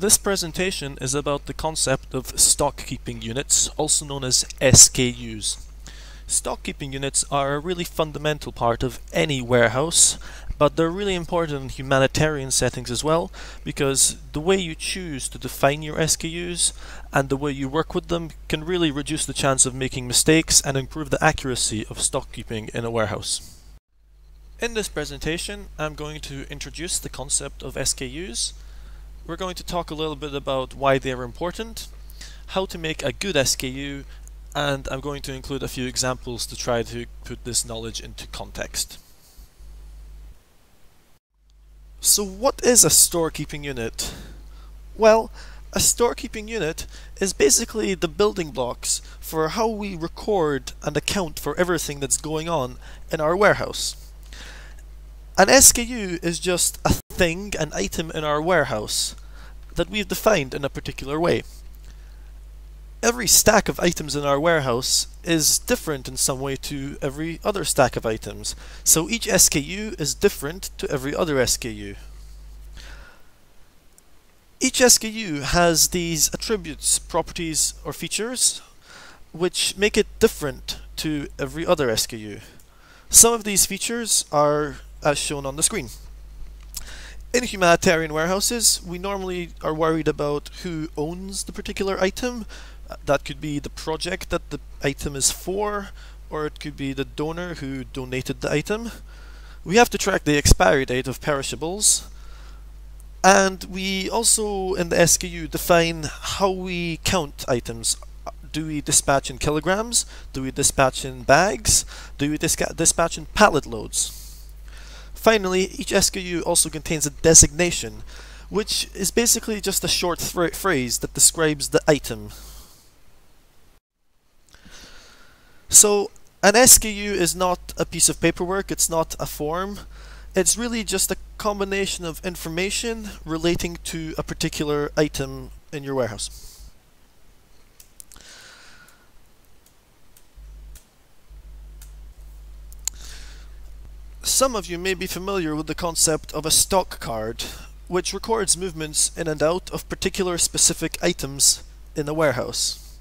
This presentation is about the concept of stock keeping units, also known as SKUs. Stock keeping units are a really fundamental part of any warehouse, but they're really important in humanitarian settings as well, because the way you choose to define your SKUs and the way you work with them can really reduce the chance of making mistakes and improve the accuracy of stock keeping in a warehouse. In this presentation, I'm going to introduce the concept of SKUs, we're going to talk a little bit about why they're important, how to make a good SKU, and I'm going to include a few examples to try to put this knowledge into context. So what is a storekeeping unit? Well, a storekeeping unit is basically the building blocks for how we record and account for everything that's going on in our warehouse. An SKU is just a thing, an item in our warehouse that we've defined in a particular way. Every stack of items in our warehouse is different in some way to every other stack of items, so each SKU is different to every other SKU. Each SKU has these attributes, properties, or features which make it different to every other SKU. Some of these features are as shown on the screen. In humanitarian warehouses, we normally are worried about who owns the particular item. Uh, that could be the project that the item is for, or it could be the donor who donated the item. We have to track the expiry date of perishables. And we also, in the SKU, define how we count items. Uh, do we dispatch in kilograms? Do we dispatch in bags? Do we dispatch in pallet loads? Finally, each SKU also contains a designation, which is basically just a short phrase that describes the item. So, an SKU is not a piece of paperwork, it's not a form. It's really just a combination of information relating to a particular item in your warehouse. Some of you may be familiar with the concept of a stock card, which records movements in and out of particular specific items in a warehouse.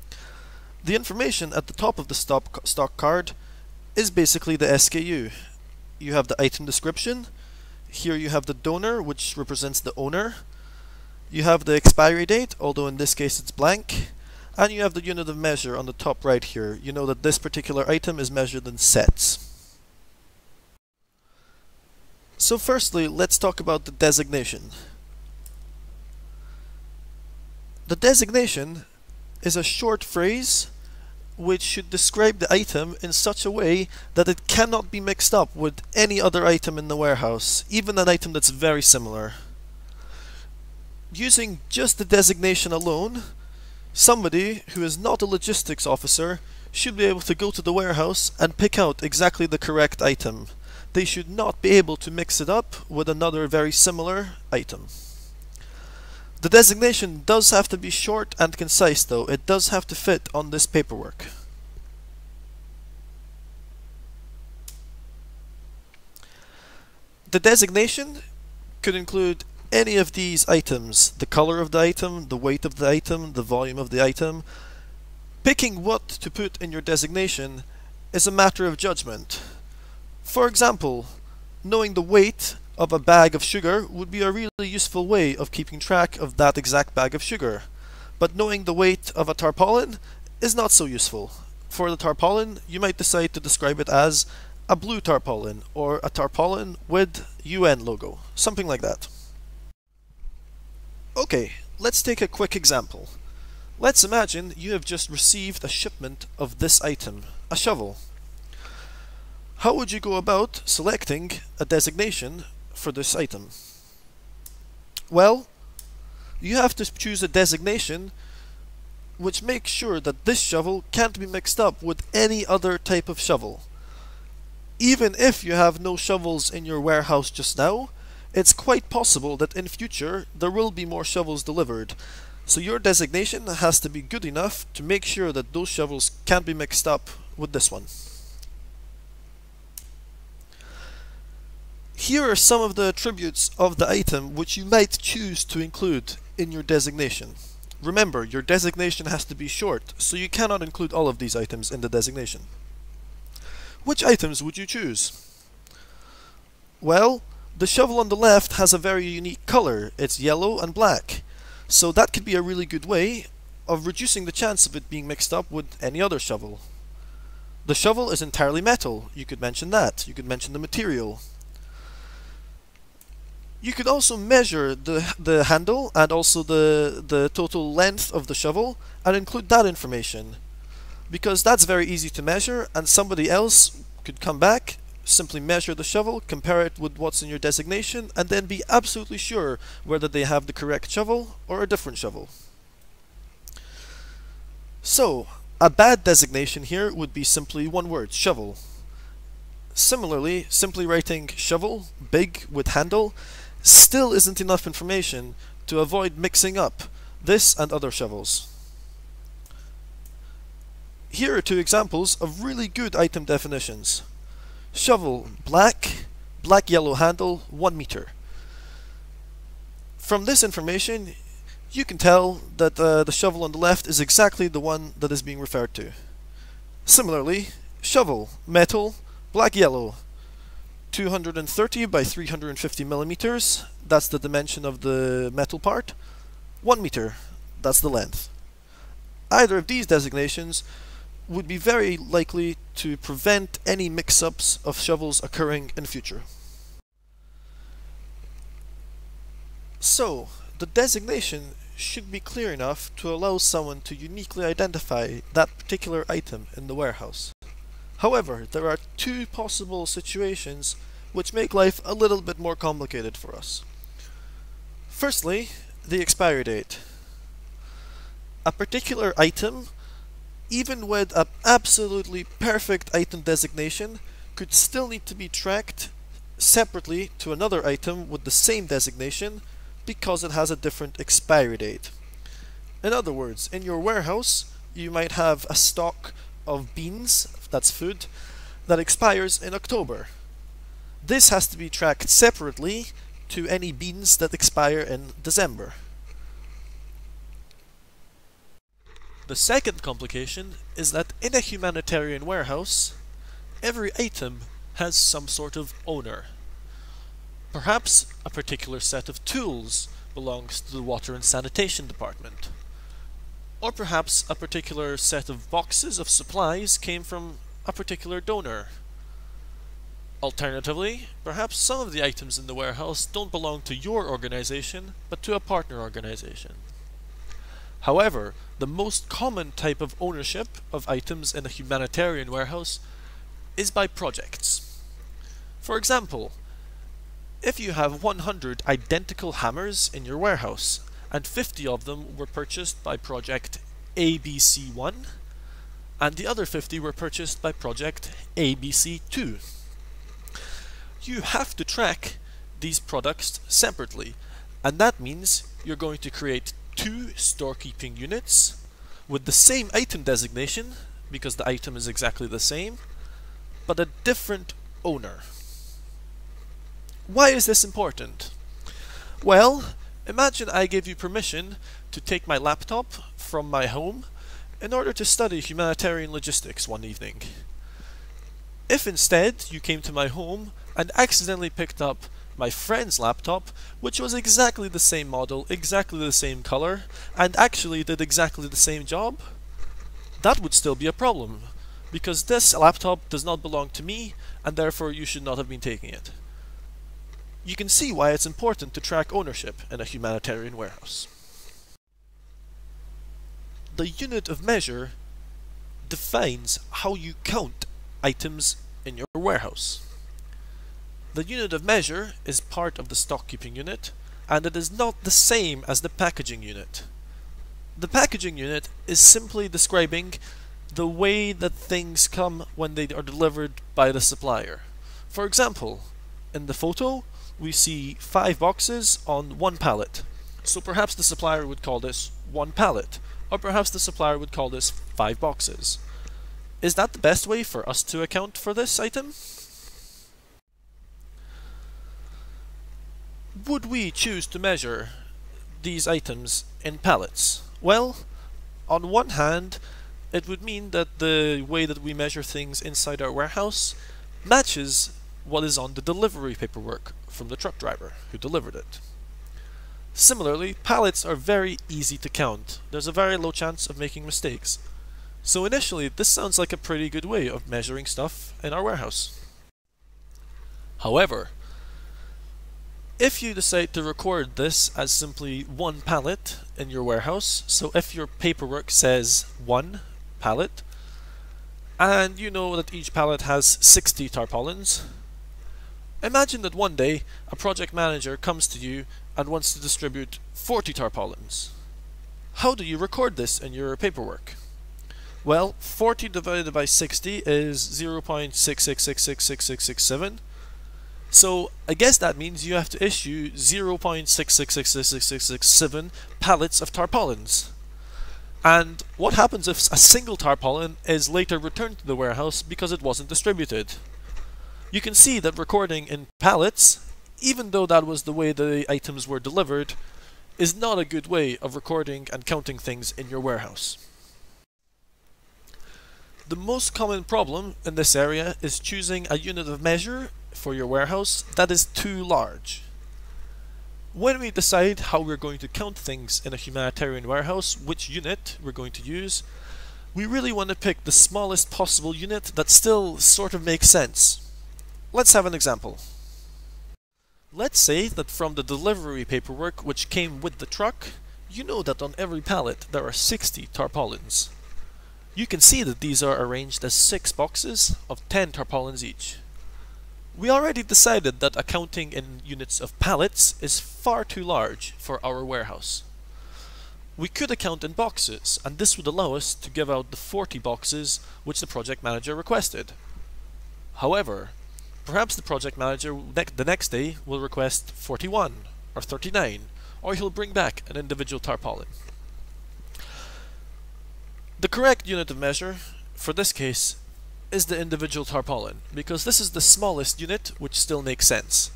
The information at the top of the stock card is basically the SKU. You have the item description, here you have the donor, which represents the owner, you have the expiry date, although in this case it's blank, and you have the unit of measure on the top right here. You know that this particular item is measured in sets. So firstly, let's talk about the designation. The designation is a short phrase which should describe the item in such a way that it cannot be mixed up with any other item in the warehouse, even an item that's very similar. Using just the designation alone, somebody who is not a logistics officer should be able to go to the warehouse and pick out exactly the correct item they should not be able to mix it up with another very similar item. The designation does have to be short and concise though, it does have to fit on this paperwork. The designation could include any of these items, the color of the item, the weight of the item, the volume of the item. Picking what to put in your designation is a matter of judgment. For example, knowing the weight of a bag of sugar would be a really useful way of keeping track of that exact bag of sugar. But knowing the weight of a tarpaulin is not so useful. For the tarpaulin, you might decide to describe it as a blue tarpaulin or a tarpaulin with UN logo, something like that. Okay, let's take a quick example. Let's imagine you have just received a shipment of this item, a shovel. How would you go about selecting a designation for this item? Well, you have to choose a designation which makes sure that this shovel can't be mixed up with any other type of shovel. Even if you have no shovels in your warehouse just now, it's quite possible that in future there will be more shovels delivered. So your designation has to be good enough to make sure that those shovels can't be mixed up with this one. Here are some of the attributes of the item which you might choose to include in your designation. Remember, your designation has to be short, so you cannot include all of these items in the designation. Which items would you choose? Well, the shovel on the left has a very unique color. It's yellow and black. So that could be a really good way of reducing the chance of it being mixed up with any other shovel. The shovel is entirely metal. You could mention that. You could mention the material. You could also measure the, the handle and also the, the total length of the shovel and include that information. Because that's very easy to measure and somebody else could come back, simply measure the shovel, compare it with what's in your designation and then be absolutely sure whether they have the correct shovel or a different shovel. So, a bad designation here would be simply one word, shovel. Similarly, simply writing shovel, big with handle, still isn't enough information to avoid mixing up this and other shovels. Here are two examples of really good item definitions. Shovel, black, black yellow handle, 1 meter. From this information, you can tell that uh, the shovel on the left is exactly the one that is being referred to. Similarly, shovel, metal, black yellow, 230 by 350 millimeters, that's the dimension of the metal part, 1 meter, that's the length. Either of these designations would be very likely to prevent any mix-ups of shovels occurring in future. So, the designation should be clear enough to allow someone to uniquely identify that particular item in the warehouse. However, there are two possible situations which make life a little bit more complicated for us. Firstly, the expiry date. A particular item, even with an absolutely perfect item designation, could still need to be tracked separately to another item with the same designation because it has a different expiry date. In other words, in your warehouse, you might have a stock of beans, that's food, that expires in October. This has to be tracked separately to any beans that expire in December. The second complication is that in a humanitarian warehouse, every item has some sort of owner. Perhaps a particular set of tools belongs to the water and sanitation department. Or perhaps a particular set of boxes of supplies came from a particular donor. Alternatively, perhaps some of the items in the warehouse don't belong to your organization, but to a partner organization. However, the most common type of ownership of items in a humanitarian warehouse is by projects. For example, if you have 100 identical hammers in your warehouse, and 50 of them were purchased by project ABC1, and the other 50 were purchased by project ABC2, you have to track these products separately, and that means you're going to create two storekeeping units with the same item designation, because the item is exactly the same, but a different owner. Why is this important? Well, imagine I gave you permission to take my laptop from my home in order to study humanitarian logistics one evening. If instead you came to my home and accidentally picked up my friend's laptop, which was exactly the same model, exactly the same color, and actually did exactly the same job, that would still be a problem, because this laptop does not belong to me, and therefore you should not have been taking it you can see why it's important to track ownership in a humanitarian warehouse. The unit of measure defines how you count items in your warehouse. The unit of measure is part of the stock keeping unit and it is not the same as the packaging unit. The packaging unit is simply describing the way that things come when they are delivered by the supplier. For example, in the photo, we see five boxes on one pallet. So perhaps the supplier would call this one pallet, or perhaps the supplier would call this five boxes. Is that the best way for us to account for this item? Would we choose to measure these items in pallets? Well, on one hand, it would mean that the way that we measure things inside our warehouse matches what is on the delivery paperwork from the truck driver who delivered it. Similarly, pallets are very easy to count. There's a very low chance of making mistakes. So initially, this sounds like a pretty good way of measuring stuff in our warehouse. However, if you decide to record this as simply one pallet in your warehouse, so if your paperwork says one pallet, and you know that each pallet has 60 tarpaulins, imagine that one day a project manager comes to you and wants to distribute 40 tarpaulins. How do you record this in your paperwork? Well, 40 divided by 60 is 0.66666667. So I guess that means you have to issue 0.66666667 pallets of tarpaulins. And what happens if a single tarpaulin is later returned to the warehouse because it wasn't distributed? You can see that recording in pallets, even though that was the way the items were delivered, is not a good way of recording and counting things in your warehouse. The most common problem in this area is choosing a unit of measure for your warehouse that is too large. When we decide how we're going to count things in a humanitarian warehouse, which unit we're going to use, we really want to pick the smallest possible unit that still sort of makes sense. Let's have an example. Let's say that from the delivery paperwork which came with the truck, you know that on every pallet there are 60 tarpaulins. You can see that these are arranged as 6 boxes of 10 tarpaulins each. We already decided that accounting in units of pallets is far too large for our warehouse. We could account in boxes, and this would allow us to give out the 40 boxes which the project manager requested. However, perhaps the project manager the next day will request 41 or 39, or he'll bring back an individual tarpaulin. The correct unit of measure for this case is the individual tarpaulin, because this is the smallest unit which still makes sense.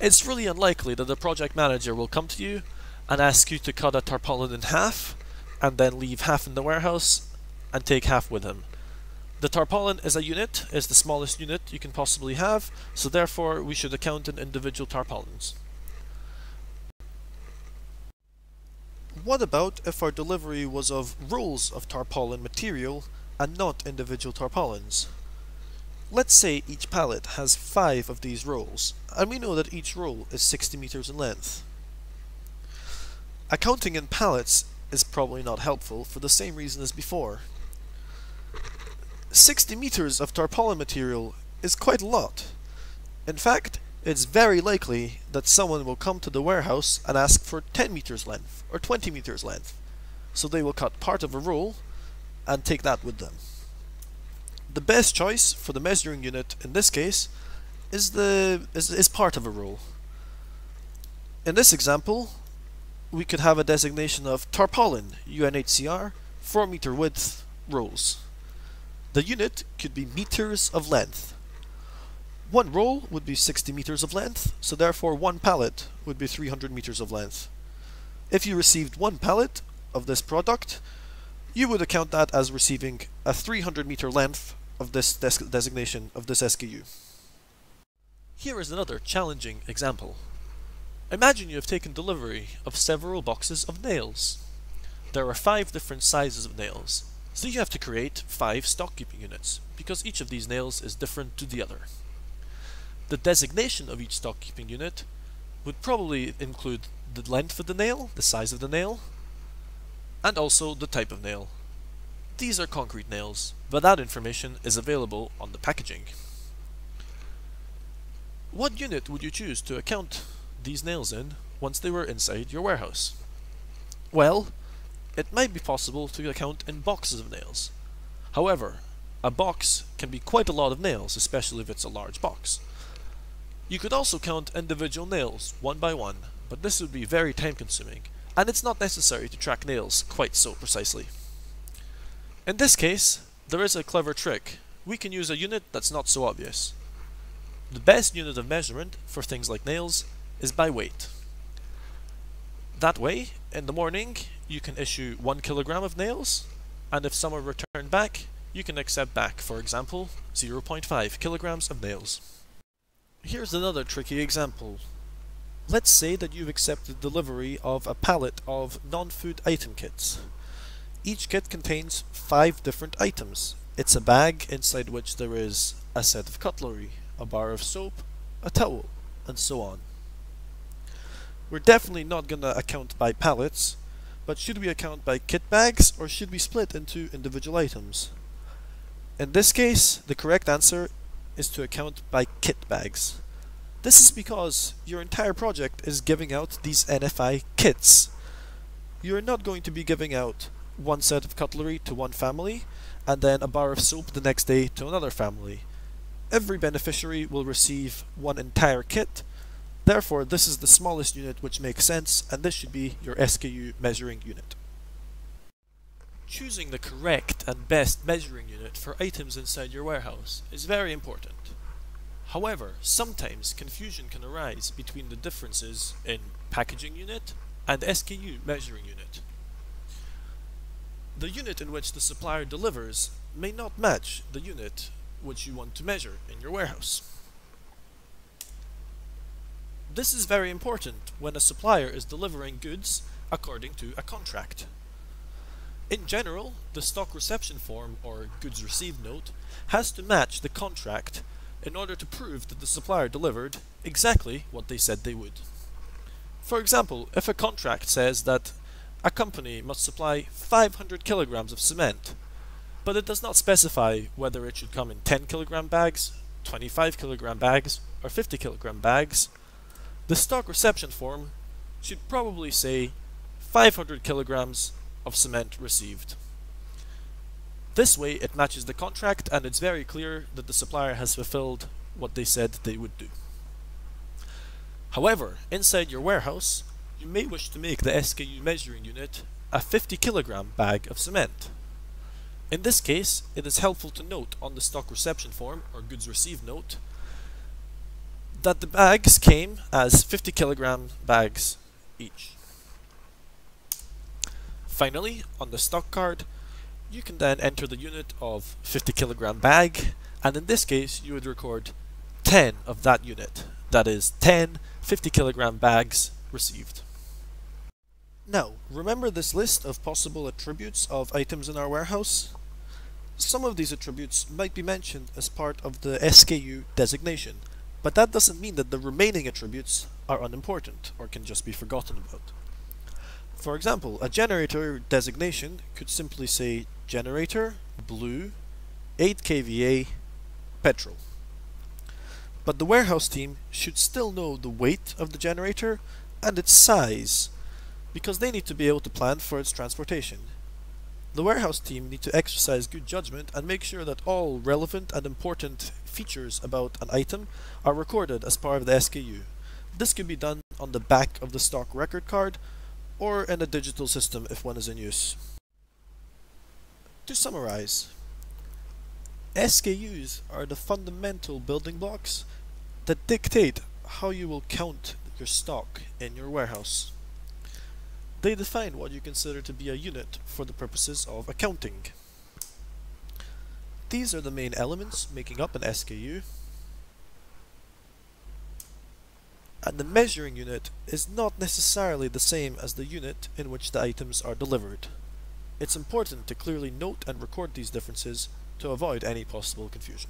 It's really unlikely that the project manager will come to you and ask you to cut a tarpaulin in half and then leave half in the warehouse and take half with him. The tarpaulin is a unit, is the smallest unit you can possibly have, so therefore we should account in individual tarpaulins. What about if our delivery was of rolls of tarpaulin material and not individual tarpaulins. Let's say each pallet has 5 of these rolls, and we know that each roll is 60 meters in length. Accounting in pallets is probably not helpful for the same reason as before. 60 meters of tarpaulin material is quite a lot. In fact, it's very likely that someone will come to the warehouse and ask for 10 meters length or 20 meters length. So they will cut part of a roll and take that with them. The best choice for the measuring unit in this case is the is, is part of a roll. In this example, we could have a designation of tarpaulin UNHCR 4 meter width rolls. The unit could be meters of length. One roll would be 60 meters of length, so therefore one pallet would be 300 meters of length. If you received one pallet of this product, you would account that as receiving a 300 meter length of this des designation of this SKU. Here is another challenging example. Imagine you have taken delivery of several boxes of nails. There are five different sizes of nails, so you have to create five stock keeping units, because each of these nails is different to the other. The designation of each stock keeping unit would probably include the length of the nail, the size of the nail, and also the type of nail. These are concrete nails, but that information is available on the packaging. What unit would you choose to account these nails in once they were inside your warehouse? Well, it might be possible to account in boxes of nails. However, a box can be quite a lot of nails, especially if it's a large box. You could also count individual nails, one by one, but this would be very time consuming, and it's not necessary to track nails quite so precisely. In this case, there is a clever trick. We can use a unit that's not so obvious. The best unit of measurement for things like nails is by weight. That way, in the morning, you can issue 1 kilogram of nails, and if some are returned back, you can accept back, for example, 0.5 kilograms of nails. Here's another tricky example. Let's say that you've accepted delivery of a pallet of non-food item kits. Each kit contains five different items. It's a bag inside which there is a set of cutlery, a bar of soap, a towel, and so on. We're definitely not going to account by pallets, but should we account by kit bags or should we split into individual items? In this case, the correct answer is to account by kit bags. This is because your entire project is giving out these NFI kits. You're not going to be giving out one set of cutlery to one family and then a bar of soap the next day to another family. Every beneficiary will receive one entire kit Therefore, this is the smallest unit which makes sense, and this should be your SKU measuring unit. Choosing the correct and best measuring unit for items inside your warehouse is very important. However, sometimes confusion can arise between the differences in packaging unit and SKU measuring unit. The unit in which the supplier delivers may not match the unit which you want to measure in your warehouse. This is very important when a supplier is delivering goods according to a contract. In general, the stock reception form or goods received note has to match the contract in order to prove that the supplier delivered exactly what they said they would. For example, if a contract says that a company must supply 500 kilograms of cement, but it does not specify whether it should come in 10 kilogram bags, 25 kilogram bags, or 50 kilogram bags, the stock reception form should probably say 500 kilograms of cement received. This way it matches the contract and it's very clear that the supplier has fulfilled what they said they would do. However, inside your warehouse, you may wish to make the SKU measuring unit a 50 kilogram bag of cement. In this case, it is helpful to note on the stock reception form or goods received note that the bags came as 50 kilogram bags each. Finally, on the stock card, you can then enter the unit of 50 kilogram bag, and in this case, you would record 10 of that unit. That is 10 50 kilogram bags received. Now, remember this list of possible attributes of items in our warehouse? Some of these attributes might be mentioned as part of the SKU designation, but that doesn't mean that the remaining attributes are unimportant or can just be forgotten about. For example, a generator designation could simply say generator, blue, 8 kVA, petrol. But the warehouse team should still know the weight of the generator and its size, because they need to be able to plan for its transportation. The warehouse team need to exercise good judgment and make sure that all relevant and important features about an item are recorded as part of the SKU. This can be done on the back of the stock record card or in a digital system if one is in use. To summarize, SKUs are the fundamental building blocks that dictate how you will count your stock in your warehouse. They define what you consider to be a unit for the purposes of accounting. These are the main elements making up an SKU. And the measuring unit is not necessarily the same as the unit in which the items are delivered. It's important to clearly note and record these differences to avoid any possible confusion.